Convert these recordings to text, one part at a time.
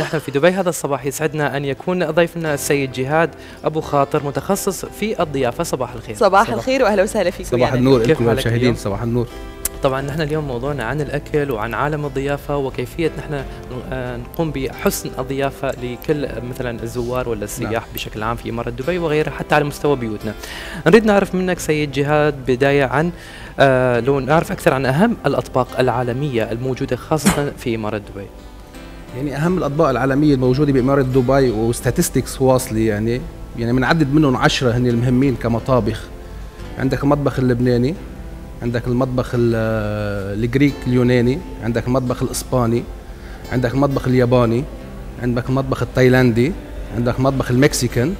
نحن في دبي هذا الصباح يسعدنا أن يكون ضيفنا السيد جهاد أبو خاطر متخصص في الضيافة صباح الخير صباح, صباح. الخير وأهلا وسهلا فيكم صباح يعني. النور لكم المشاهدين صباح النور طبعا نحن اليوم موضوعنا عن الأكل وعن عالم الضيافة وكيفية نحن آه، نقوم بحسن الضيافة لكل مثلا الزوار ولا السياح نعم. بشكل عام في إمارة دبي وغيرها حتى على مستوى بيوتنا. نريد نعرف منك سيد جهاد بداية عن آه لو نعرف أكثر عن أهم الأطباق العالمية الموجودة خاصة في إمارة دبي. يعني أهم الأطباق العالمية الموجودة بإمارة دبي و statistics واصلة يعني يعني بنعدد منهم عشرة هن المهمين كمطابخ. عندك المطبخ اللبناني عندك المطبخ ال Greek اليوناني عندك المطبخ الإسباني عندك المطبخ الياباني عندك المطبخ التايلاندي عندك المطبخ ال Mexican.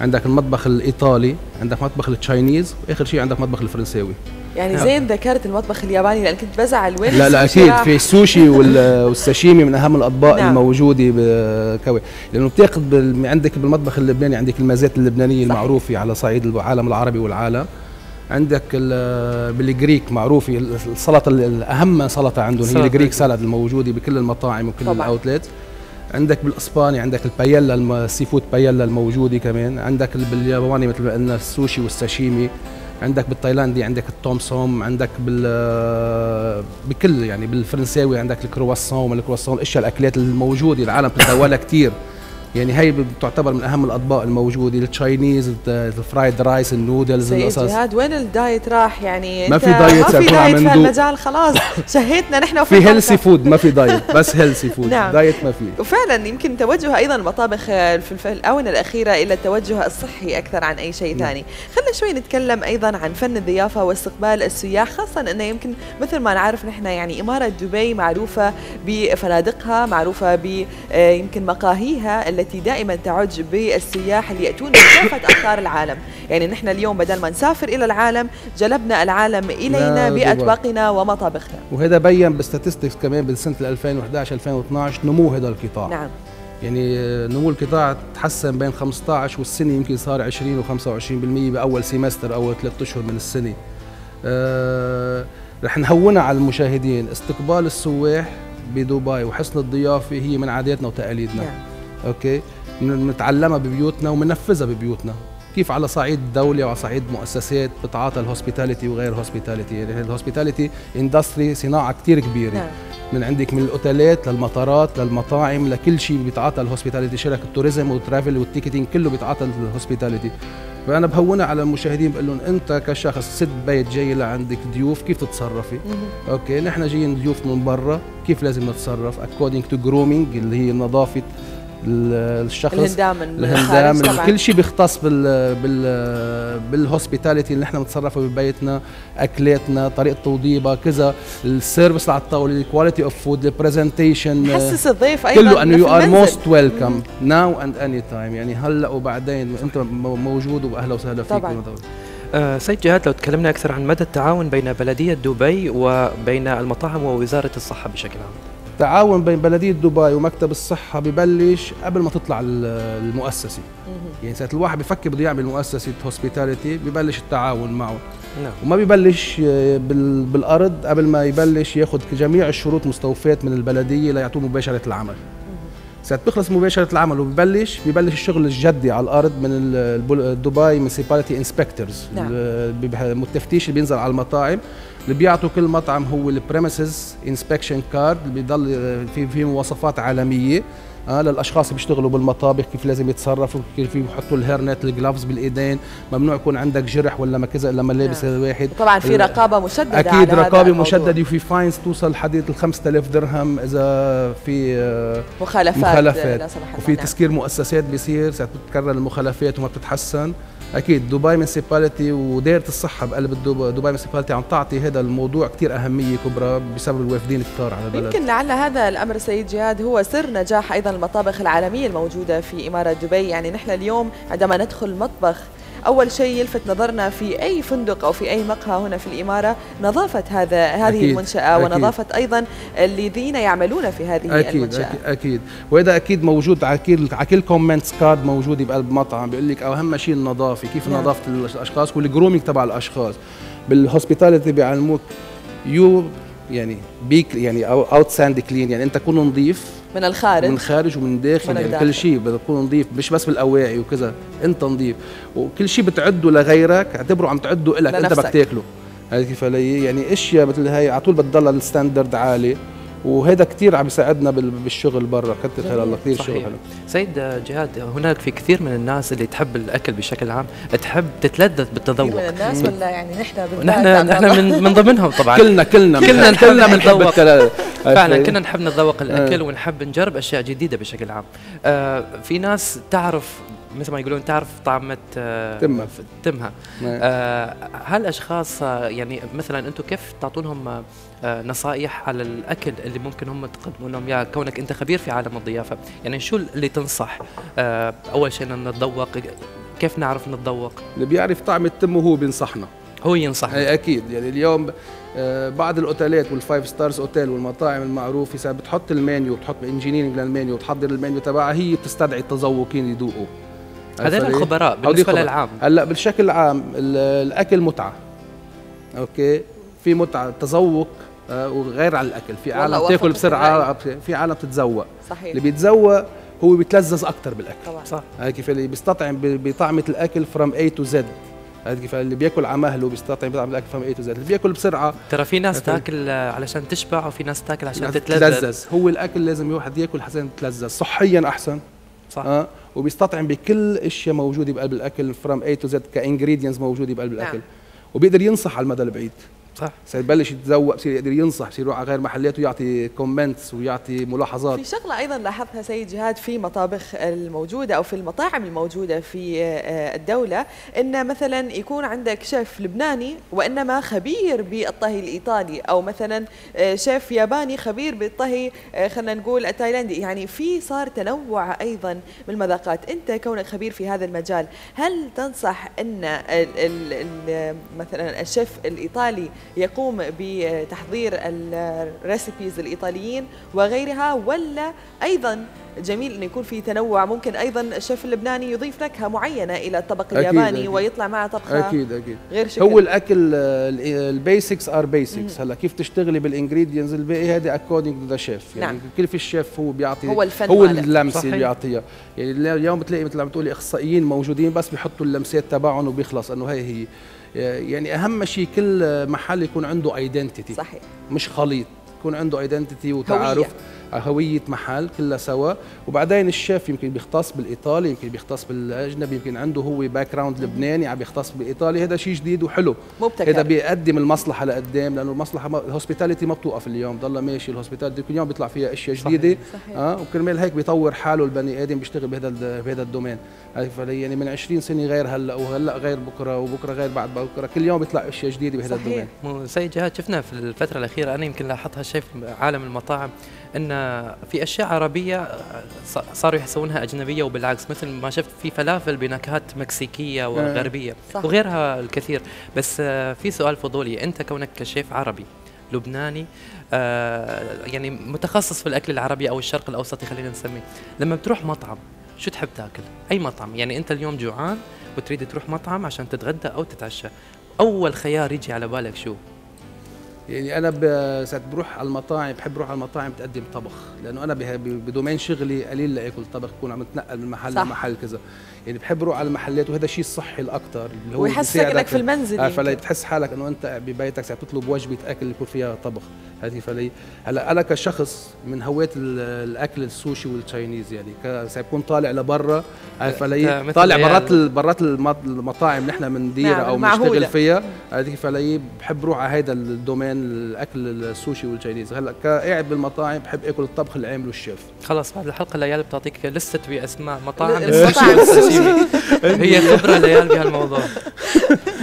عندك المطبخ الإيطالي عندك مطبخ ال Chinese وآخر شيء عندك مطبخ الفرنساوي. يعني زين. ذكرت المطبخ الياباني لأن كنت بزعل وين لا لا أكيد في السوشي والساشيمي من أهم الأطباق نعم. الموجودة بكوي لأنه بتاخذ عندك بالمطبخ اللبناني عندك المازات اللبنانية صحيح. المعروفة على صعيد العالم العربي والعالم. عندك بال Greek معروفة السلطة الاهم سلطة عندهم هي ال Greek salad الموجودة بكل المطاعم وكل ال outlet عندك بالإسباني عندك البايلا ال seafood paella الموجودة كمان عندك بالياباني مثل ما قلنا السوشي والساشيمي عندك بالتايلاندي عندك التوم يام عندك بال بكل يعني بالفرنساوي عندك الكرواسون الكرواسون الأشياء الأكلات الموجودة العالم بتتداولها كثير يعني هي بتعتبر من أهم الأطباق الموجودة ال Chinese ال fried rice ال noodles القصص. جهاد وين ال diet راح؟ يعني ما في diet ما في diet في المجال خلاص. شهيتنا نحن في هيلثي فود ما في دايت بس هيلثي فود نعم. دايت ما في. وفعلا يمكن توجه أيضا المطابخ في الآونة الأخيرة إلى التوجه الصحي أكثر عن أي شيء نعم. ثاني. خلينا شوي نتكلم أيضا عن فن الضيافة واستقبال السياح خاصه إنه يمكن مثل ما نعرف نحن يعني إمارة دبي معروفة بفنادقها معروفة ب آه، يمكن مقاهيها التي دائما تعج بالسياح اللي يأتون من كافة أقطار العالم. يعني نحن اليوم بدل ما نسافر إلى العالم جلبنا العالم إلينا بأطباقنا ومطابخنا. وهذا بين بستاتستكس كمان بسنة 2011 2012 نمو هذا القطاع. نعم. يعني نمو القطاع تحسن بين 15 والسنة يمكن صار 20 و25% بأول semester أول ثلاث أشهر من السنة. أه رح نهونها على المشاهدين. استقبال السواح بدبي وحسن الضيافة هي من عاداتنا وتقاليدنا. نعم. أوكي؟ بنتعلمها ببيوتنا وبننفذها ببيوتنا. كيف على صعيد الدولة وعلى صعيد مؤسسات بتعاطى ال hospitality وغير ال hospitality يعني ال hospitality industry صناعة كثير كبيرة. نعم. من عندك من الأوتيلات للمطارات للمطاعم لكل شيء بيتعاطى ال hospitality شركة التوريزم والترافل والتيكتينج كله بيتعاطى الهوسبيتاليتي فأنا بهونها على المشاهدين بقول لهم أنت كشخص ست بيت جاي لعندك ضيوف كيف تتصرفي؟ أوكي نحن جايين ضيوف من برا كيف لازم نتصرف؟ according to grooming اللي هي نظافة الشخص الهندام الهندام كل شيء بيختص بال بال بال hospitality اللي إحنا بنتصرفه ببيتنا أكلاتنا طريقة توضيبها كذا ال service على الطاولة ال quality of food ال presentation حسس الضيف أيضا كله. انه you are most welcome now and anytime يعني هلأ وبعدين. أنت موجود وأهلا وسهلا فيك طبعا. أه سيد جهاد لو تكلمنا أكثر عن مدى التعاون بين بلدية دبي وبين المطاعم ووزارة الصحة بشكل عام. تعاون بين بلدية دبي ومكتب الصحة ببلش قبل ما تطلع المؤسسة. يعني ساعة الواحد بفكر بده يعمل مؤسسة hospitality ببلش التعاون معه. نعم. وما ببلش آه، بالأرض قبل ما يبلش ياخذ جميع الشروط مستوفات من البلدية ليعطوه مباشرة العمل. ساعة بيخلص مباشرة العمل وببلش ببلش الشغل الجدي على الأرض من دبي Municipality inspectors نعم. التفتيش اللي بينزل على المطاعم. اللي بيعطوا كل مطعم هو ال premises inspection card اللي بيضل في في مواصفات عالمية. آه للأشخاص اللي بيشتغلوا بالمطابخ كيف لازم يتصرفوا كيف يحطوا ال hairnet ال gloves بالإيدين. ممنوع يكون عندك جرح ولا ما كذا إلا ملابس نعم. واحد. طبعا في رقابة مشددة أكيد على رقابة مشددة وفي fines توصل لحديت ال 5000 درهم إذا في آه مخالفات مخالفات. وفي نعم. تسكير مؤسسات بيصير ساعات بتتكرر المخالفات وما بتتحسن. أكيد دبي Municipality ودائره الصحة بقلب دبي Municipality عم تعطي هذا الموضوع كثير أهمية كبرى بسبب الوافدين كثار على البلد. يمكن لعل هذا الأمر سيد جهاد هو سر نجاح أيضا المطابخ العالمية الموجودة في إمارة دبي. يعني نحن اليوم عندما ندخل مطبخ أول شيء يلفت نظرنا في أي فندق أو في أي مقهى هنا في الإمارة نظافة هذا هذه أكيد المنشأة أكيد. ونظافة أيضا الذين يعملون في هذه أكيد المنشأة. أكيد أكيد. وهذا أكيد موجود على كل على كل comments card موجوده بقلب مطعم بيقول لك أهم شيء النظافة كيف نعم. نظافة الأشخاص وال grooming تبع الأشخاص. بالهوسبيتاليتي بيعلموك يو يعني بيك يعني اوت ساند كلين يعني أنت تكون نظيف من الخارج. من الخارج ومن الداخل من يعني الداخل. كل شيء بدك تكون نظيف مش بس بالأواعي وكذا أنت نظيف وكل شيء بتعده لغيرك اعتبره عم تعده لك أنت بدك تاكله. هذه كيف يعني أشياء مثل هي على طول بتضلها الستاندرد عالي. وهذا كثير عم يساعدنا بالشغل برا. كثر خير. الله كثير شغل حلو. سيد جهاد هناك في كثير من الناس اللي تحب الأكل بشكل عام تحب تتلذذ بالتذوق. من الناس ولا يعني نحن نحن نحن من, من ضمنهم طبعا. كلنا كلنا. كلنا كلنا بنتذوق فعلا كلنا نحب نتذوق الأكل آه. ونحب نجرب أشياء جديدة بشكل عام. آه في ناس تعرف مثل ما يقولون تعرف طعمة آه تمها. تمها. نعم. آه هالأشخاص آه يعني مثلا أنتم كيف تعطونهم آه نصائح على الأكل اللي ممكن هم تقدموا لهم؟ اياه كونك أنت خبير في عالم الضيافة. يعني شو اللي تنصح؟ آه أول شيء نتذوق. كيف نعرف نتذوق؟ اللي بيعرف طعم التم هو بينصحنا. هو ينصح أكيد. يعني اليوم بعض الأوتيلات وال five stars hotel والمطاعم المعروفة بتحط المنيو بتحط engineering لل menu وتحضر المنيو تبعها هي بتستدعي التذوقين يذوقوا. هذول الخبراء بالنسبة للعام. هلا بالشكل العام الأكل متعة. okay؟ في متعة تذوق آه، وغير عن الأكل. في عالم بتاكل بسرعة في عالم بتتذوق صحيح. اللي بيتذوق هو بيتلذذ أكثر بالأكل. طبعا. صح. هاي كيف اللي بيستطعم بطعمة الأكل from A to Z هذا كيف اللي بياكل على مهله بيستطعم بطعم الأكل from A to Z اللي بياكل بسرعة ترى في ناس تاكل علشان تشبع وفي ناس تاكل عشان تتلذذ. هو الأكل لازم الواحد ياكل عشان يتلذذ. صحيا أحسن. صح. آه؟ وبيستطعم بكل أشياء موجودة بقلب الأكل from A to Z ك ingredients موجودة بقلب الأكل نعم. وبيقدر ينصح على المدى البعيد صح. بصير يبلش يتذوق بصير يقدر ينصح بصير يروح على غير محلات ويعطي comments ويعطي ملاحظات. في شغلة أيضا لاحظتها سيد جهاد في مطابخ الموجودة أو في المطاعم الموجودة في آه، الدولة إن مثلا يكون عندك شيف لبناني وإنما خبير بالطهي الإيطالي أو مثلا آه، شيف ياباني خبير بالطهي آه، خلينا نقول التايلاندي. يعني في صار تنوع أيضا من المذاقات. أنت كونك خبير في هذا المجال هل تنصح إن ال ال مثلا الشيف الإيطالي يقوم بتحضير ال recipes الإيطاليين وغيرها ولا أيضا جميل إنه يكون في تنوع. ممكن أيضا الشيف اللبناني يضيف نكهة معينة إلى الطبق أكيد الياباني أكيد. ويطلع معه طبخة أكيد أكيد. غير شكل. هو الأكل ال basics are basics هلا كيف تشتغلي بال ingredients الباقي هذه according to the chef يعني نعم. كيف الشيف هو بيعطي هو الفن هو اللمسة اللي بيعطيها. يعني اليوم بتلاقي مثل ما بتقولي أخصائيين موجودين بس بيحطوا اللمسات تبعهم وبيخلص إنه هي هي. يعني أهم شيء كل محل يكون عنده identity صحيح. مش خليط يكون عنده identity وتعارف. هوية. هوية محل كلها سوا. وبعدين الشيف يمكن بيختص بالإيطالي يمكن بيختص بالأجنبي يمكن عنده هو background لبناني عم بيختص بالإيطالي. هذا شيء جديد وحلو. مبتكر هذا بيقدم المصلحة لقدام لأنه المصلحة ال hospitality ما بتوقف اليوم. ضلها ماشي ال hospitality كل يوم بيطلع فيها أشياء جديدة. صحيح. آه وكرمال هيك بيطور حاله البني آدم بيشتغل بهذا بهذا الدومين. يعني من 20 سنة غير هلأ وهلأ غير بكرة وبكرة غير بعد بكرة. كل يوم بيطلع أشياء جديدة بهذا الدومين. سيد جهاد شفنا في الفترة الأخيرة أنا يمكن لاحظتها شيء في عالم المطاعم. إن في أشياء عربية صاروا يحسبونها أجنبية وبالعكس مثل ما شفت في فلافل بنكهات مكسيكية وغربية صح. وغيرها الكثير. بس في سؤال فضولي أنت كونك كشيف عربي لبناني آه يعني متخصص في الأكل العربي أو الشرق الأوسطي خلينا نسميه لما بتروح مطعم شو تحب تاكل؟ أي مطعم؟ يعني أنت اليوم جوعان وتريد تروح مطعم عشان تتغدى أو تتعشى أول خيار يجي على بالك شو؟ يعني أنا ساعات بروح على المطاعم بحب أروح على المطاعم تقدم طبخ لأنه أنا بدومين شغلي قليل لاكل طبخ بكون عم أتنقل من محل لمحل كذا. يعني بحب أروح على المحلات وهذا الشيء الصحي الاكثر اللي هو ويحسسك إنك في المنزل آه فلا بتحس حالك إنه أنت ببيتك ساعات تطلب وجبة أكل يكون فيها طبخ. هذه فلي. هلأ أنا كشخص من هواة الأكل السوشي وال Chinese يعني ساعات بكون طالع لبرا فلي طالع برات برات المطاعم نحن بنديرها نعم أو بنشتغل فيها. هذه فلي بحب أروح على هذا الدومين الأكل السوشي وال Chinese هلا كقاعد بالمطاعم بحب آكل الطبخ اللي عامله الشيف. خلص بعد الحلقة ليال بتعطيك list ة باسماء مطاعم. هي خبرة ليال بهالموضوع.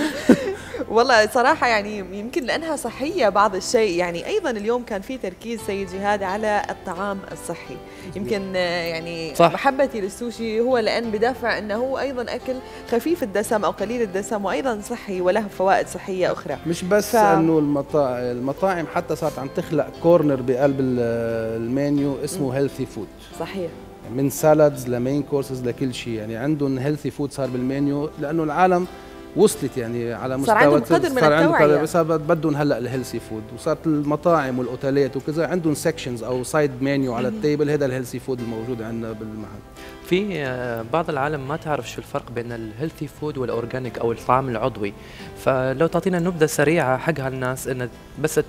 والله صراحة يعني يمكن لأنها صحية بعض الشيء. يعني أيضا اليوم كان في تركيز سيد جهاد على الطعام الصحي. يمكن يعني صح. محبتي للسوشي هو لأن بدافع أنه هو أيضا أكل خفيف الدسم أو قليل الدسم وأيضا صحي وله فوائد صحية أخرى. مش بس ف... أنه المطاعم, المطاعم حتى صارت عم تخلق corner بقلب المنيو اسمه healthy food صحيح. من salads ل main courses لكل شيء. يعني عندهم healthy food صار بالمنيو لأنه العالم وصلت يعني على مستوى صار عندهم قدر من صار التوعية. صار بدهم هلأ ال healthy food. وصارت المطاعم والأوتيلات وكذا عندهم sections أو side menu على ال table. هذا ال healthy food الموجود عندنا بالمحل. في آه، بعض العالم ما تعرف شو الفرق بين ال healthy food وال organic أو الطعام العضوي. فلو تعطينا نبذة سريعة حق هالناس انه بس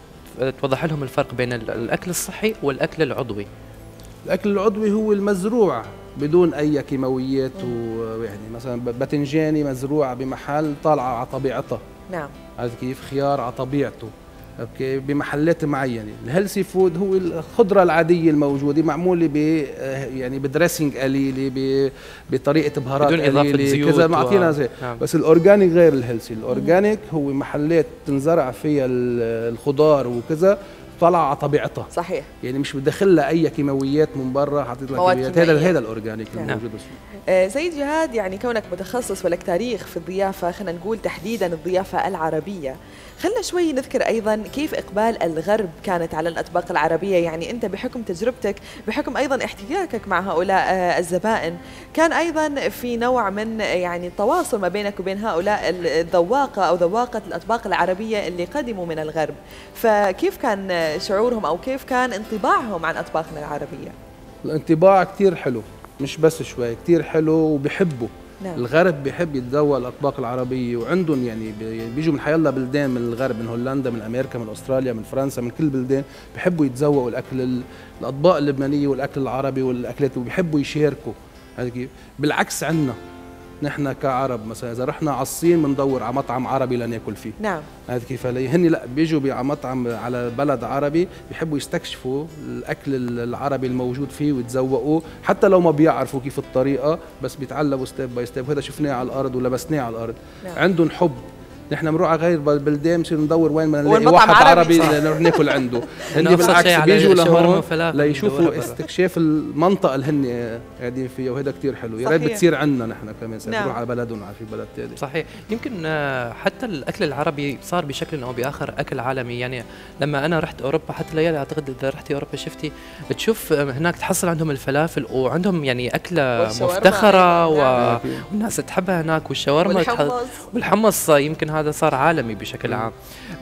توضح لهم الفرق بين الأكل الصحي والأكل العضوي. الأكل العضوي هو المزروع. بدون أي كيماويات ويعني مثلا باذنجانة مزروعه بمحل طالعه على طبيعتها نعم. عرفت كيف؟ خيار على طبيعته. okay؟ بمحلات معينة. ال healthy food هو الخضرة العادية الموجودة معمولة ب يعني ب dressing قليلة بطريقة بهارات بدون قليلة كذا معطينا زي نعم. بس ال organic غير ال healthy ال organic هو محلات تنزرع فيها الخضار وكذا طالعه على طبيعتها. صحيح. يعني مش بدخل لها أي كيماويات من برا حاطط لها كيماويات. هذا هذا ال organic نعم. الموجود آه سيد جهاد يعني كونك متخصص ولك تاريخ في الضيافة خلينا نقول تحديدا الضيافة العربية خلنا شوي نذكر أيضا كيف إقبال الغرب كانت على الأطباق العربية. يعني أنت بحكم تجربتك بحكم أيضا احتكاكك مع هؤلاء آه، الزبائن كان أيضا في نوع من يعني التواصل ما بينك وبين هؤلاء الذواقة أو ذواقة الأطباق العربية اللي قدموا من الغرب. فكيف كان شعورهم أو كيف كان انطباعهم عن أطباقنا العربية؟ الانطباع كثير حلو مش بس شوي كثير حلو وبحبه. نعم. الغرب بيحب يتذوق الأطباق العربية وعندهم يعني, بيجوا من حيالله بلدان من الغرب من هولندا من أمريكا من أستراليا من فرنسا من كل البلدان بيحبوا يتذوقوا الأكل الأطباق اللبنانية والأكل العربي والأكلات وبيحبوا يشاركوا. هذا كيف؟ بالعكس عنا. نحن كعرب مثلا إذا رحنا على الصين بندور على مطعم عربي لناكل فيه. نعم. هذا كيف؟ عليهن لا بيجوا على مطعم على بلد عربي بيحبوا يستكشفوا الأكل العربي الموجود فيه ويتذوقوه حتى لو ما بيعرفوا كيف الطريقة بس بيتعلموا step by step وهذا شفناه على الأرض ولمسناه على الأرض. نعم. عندهم حب. نحن بنروح على غير بلدان بنصير ندور وين بدنا نلاقي واحد عربي, عربي نروح ناكل عنده. هن بالعكس بيجوا لهون ليشوفوا استكشاف المنطقة اللي هن قاعدين فيها وهذا كثير حلو. يا ريت بتصير عندنا نحن كمان نعم. نروح على بلدهم على في بلد ثاني صحيح. يمكن آه، حتى الأكل العربي صار بشكل أو بآخر أكل عالمي. يعني لما أنا رحت أوروبا حتى ليالي أعتقد إذا رحتي أوروبا شفتي تشوف آه، هناك تحصل عندهم الفلافل وعندهم يعني أكلة مفتخرة و... والناس تحبها هناك والشاورما والحمص. والحمص يمكن هذا صار عالمي بشكل عام.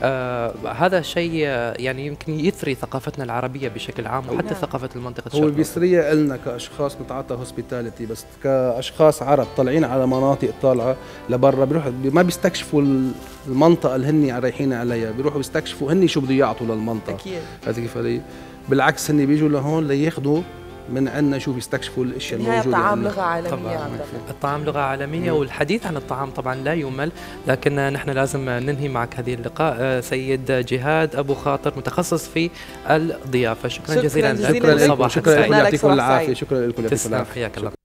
آه هذا الشيء يعني يمكن يثري ثقافتنا العربية بشكل عام وحتى نعم. ثقافة المنطقة هو بيسريها لنا كأشخاص نتعاطى هوسبيتاليتي بس كأشخاص عرب طالعين على مناطق طالعة لبرا بيروحوا ما بيستكشفوا المنطقة اللي هن رايحين عليها بيروحوا بيستكشفوا هن شو بده يعطوا للمنطقة. أكيد. هذا كيف بالعكس هن بيجوا لهون لياخذوا من عندنا شوف يستكشفوا الأشياء الموجودة. الطعام لغة عالمية طبعا. الطعام لغة عالمية والحديث عن الطعام طبعا لا يمل لكن نحن لازم ننهي معك هذه اللقاء. آه، سيد جهاد أبو خاطر متخصص في الضيافة. شكرا, شكرا جزيلا لك. شكرا لكم شكرا لكم يعطيكم العافية. شكرا لكم. يعطيكم العافيه حياك الله.